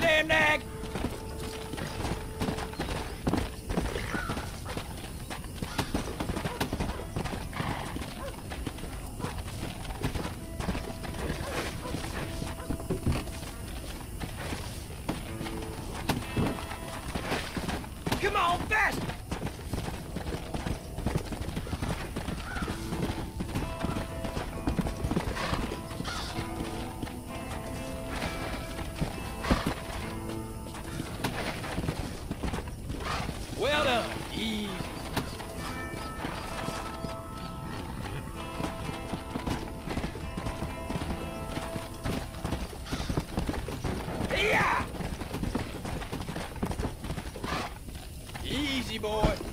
damn nag! Yeah! Easy, boy.